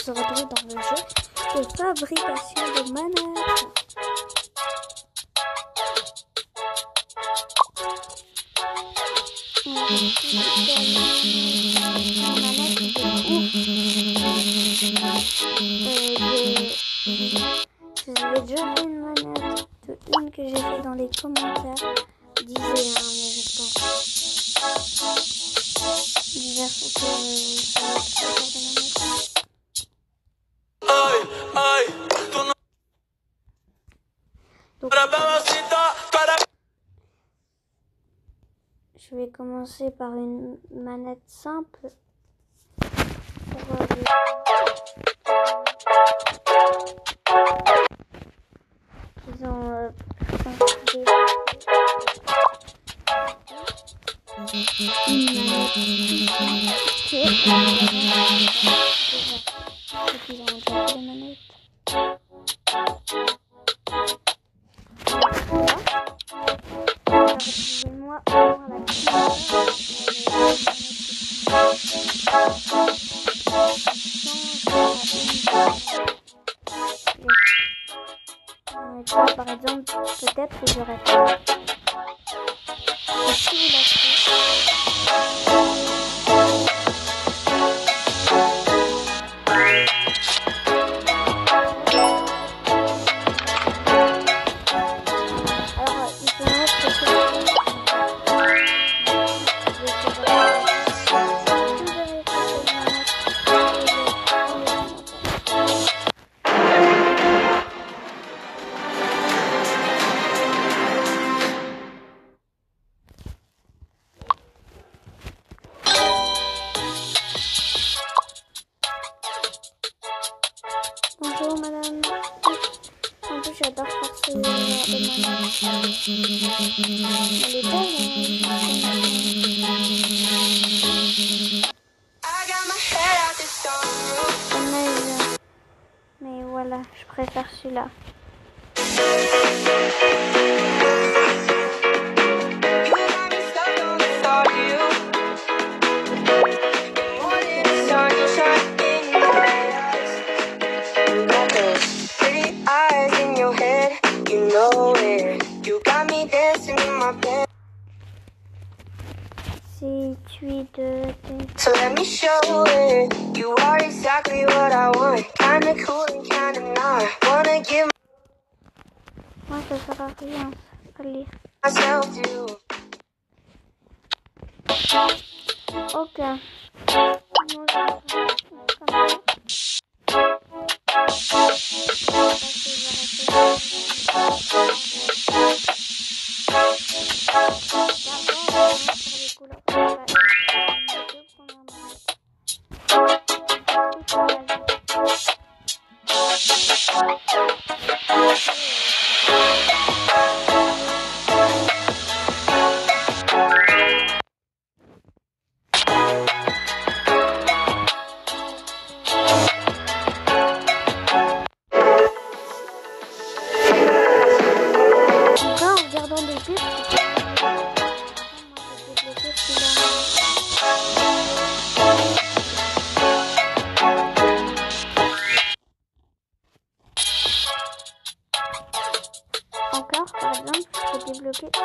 se retrouve dans le jeu de fabrication de manettes. Euh, J'avais déjà fait une manette de une que j'ai fait dans les commentaires. Disais, hein, mais je pense. Diverses je vais commencer par une manette simple. Euh, euh, par exemple, peut-être que j'aurais fait. En plus j'adore faire ce. Elle est belle. Mais voilà, je préfère celui-là. C'est tu de So let me show it. You are exactly what I want. Kinda cool and kinda not. Wanna give Moi ça sert à rien à lire. myself to you. Ok. Moi, je vais faire comme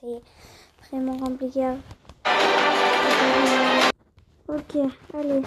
c'est vraiment compliqué. Ok, allez.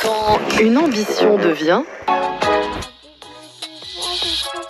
Quand une ambition devient